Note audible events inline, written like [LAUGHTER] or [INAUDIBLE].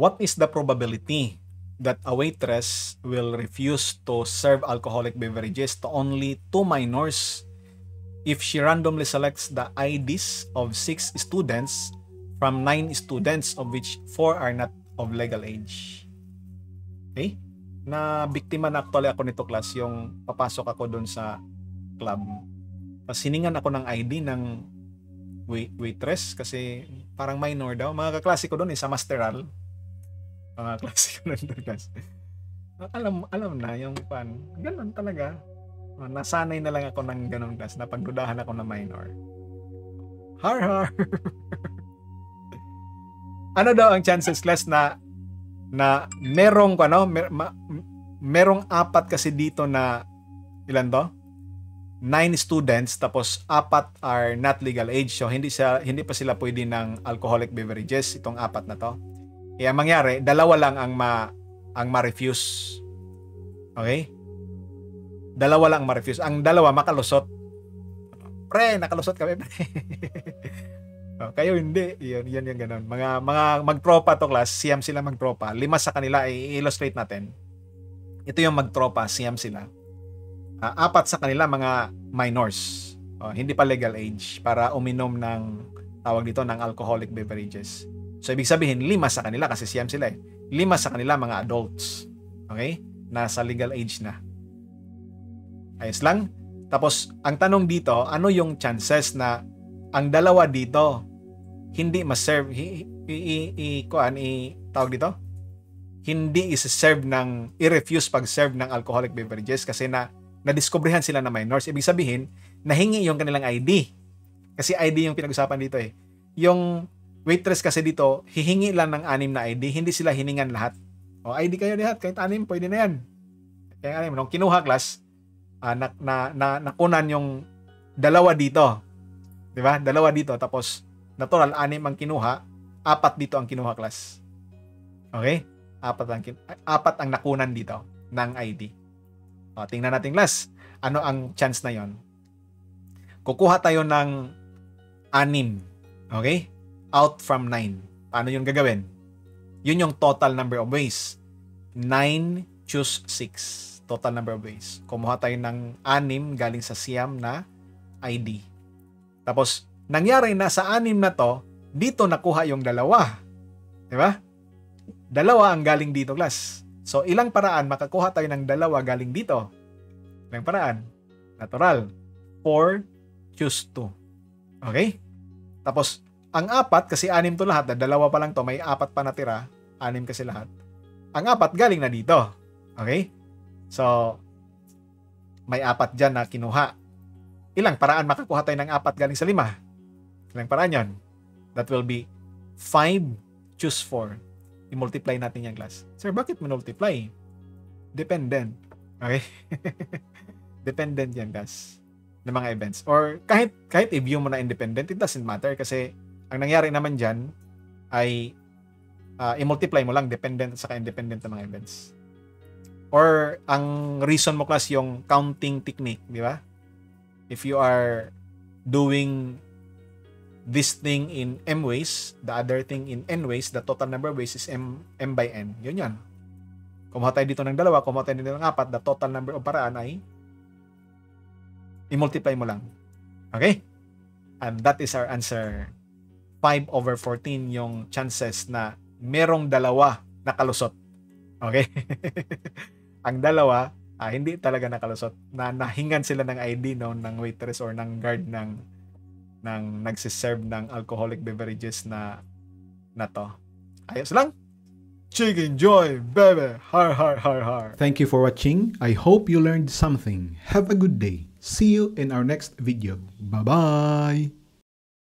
what is the probability that a waitress will refuse to serve alcoholic beverages to only two minors if she randomly selects the IDs of six students from nine students of which four are not of legal age. Okay? Na biktima na actually ako nito class yung papasok ako doon sa club. Tapos hiningan ako ng ID ng wait waitress kasi parang minor daw. Mga kaklase ko doon eh, sa Masteral mga klase ko ng class. Alam, alam na yung pan. Ganun talaga. Ah, nasanay na lang ako ng ganun class na pagdudahan ako na minor. Har har. [LAUGHS] ano daw ang chances class na na merong ano mer, ma, merong apat kasi dito na ilan to? Nine students tapos apat are not legal age so hindi sa hindi pa sila pwede ng alcoholic beverages itong apat na to eh, ang mangyari, dalawa lang ang ma ang ma-refuse. Okay? Dalawa lang ma-refuse. Ang dalawa makalusot. Pre, nakalusot kami. [LAUGHS] oh, kayo hindi. Yan, yan, yan, ganun. Mga, mga magtropa to class, siyam sila magtropa. Lima sa kanila, i-illustrate natin. Ito yung magtropa, siyam sila. Uh, apat sa kanila, mga minors. Oh, hindi pa legal age para uminom ng tawag dito ng alcoholic beverages. So, ibig sabihin, lima sa kanila kasi siyam sila eh. Lima sa kanila mga adults. Okay? Nasa legal age na. Ayos lang? Tapos, ang tanong dito, ano yung chances na ang dalawa dito hindi ma-serve, i, i, i, i, kuan, i, tawag dito? Hindi is-serve ng, i-refuse pag-serve ng alcoholic beverages kasi na, na-discoveryhan sila na minors. Ibig sabihin, nahingi yung kanilang ID. Kasi ID yung pinag-usapan dito eh. Yung waitress kasi dito, hihingi lang ng anim na ID, hindi sila hiningan lahat. O ID kayo lahat, kahit anim, pwede na yan. Kaya anim, nung kinuha class, uh, na, na, na, nakunan yung dalawa dito. Di ba? Dalawa dito. Tapos, natural, anim ang kinuha, apat dito ang kinuha class. Okay? Apat ang, apat ang nakunan dito ng ID. O, tingnan natin class. Ano ang chance na yon? Kukuha tayo ng anim. Okay? Out from 9. Paano yung gagawin? Yun yung total number of ways. 9 choose 6. Total number of ways. Kumuha tayo ng 6 galing sa Siam na ID. Tapos, nangyari na sa 6 na to, dito nakuha yung dalawa. Di ba? Dalawa ang galing dito, class. So, ilang paraan makakuha tayo ng dalawa galing dito? Ilang paraan? Natural. 4, choose 2. Okay? Tapos, ang apat, kasi anim to lahat, dalawa pa lang to, may apat pa natira, anim kasi lahat. Ang apat galing na dito. Okay? So, may apat dyan na kinuha. Ilang paraan makakuha tayo ng apat galing sa lima? Ilang paraan yon? That will be 5, choose 4. I-multiply natin yung class. Sir, bakit multiply? Dependent. Okay? [LAUGHS] Dependent yan, guys. Ng mga events. Or kahit kahit i-view mo na independent, it doesn't matter kasi ang nangyari naman dyan ay uh, i-multiply mo lang dependent sa independent ng mga events. Or ang reason mo class yung counting technique, di ba? If you are doing this thing in m ways, the other thing in n ways, the total number of ways is m, m by n. Yun yan. Kumuha tayo dito ng dalawa, kumuha tayo dito ng apat, the total number of paraan ay i-multiply mo lang. Okay? And that is our answer 5 over 14 yung chances na merong dalawa nakalusot. Okay? [LAUGHS] ang dalawa, ah, hindi talaga nakalusot. Na nahingan sila ng ID no, ng waitress or ng guard ng ng nagsiserve ng alcoholic beverages na na to. Ayos lang. Chicken joy, baby. Har, har, har, har. Thank you for watching. I hope you learned something. Have a good day. See you in our next video. Bye-bye.